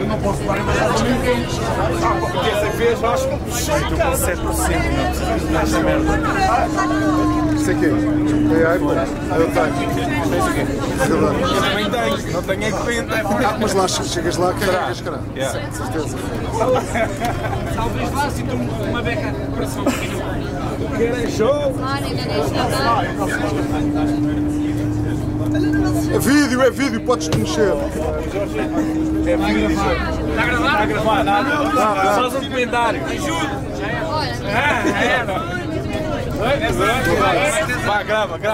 Eu não posso parar mais nada ninguém. Dessa vez eu acho que Estou com 7% nesta merda. Isso aqui. É. Eu tenho. Eu também tenho. Não tenho é que vender. Mas lá chegas lá, carregas, caralho. Certeza. Talvez lá tu uma beca para São É vídeo, é vídeo, podes-te mexer. É vídeo. Está a gravar? Está a gravar, nada. Só um documentário. Olha, Vá, grava, grava.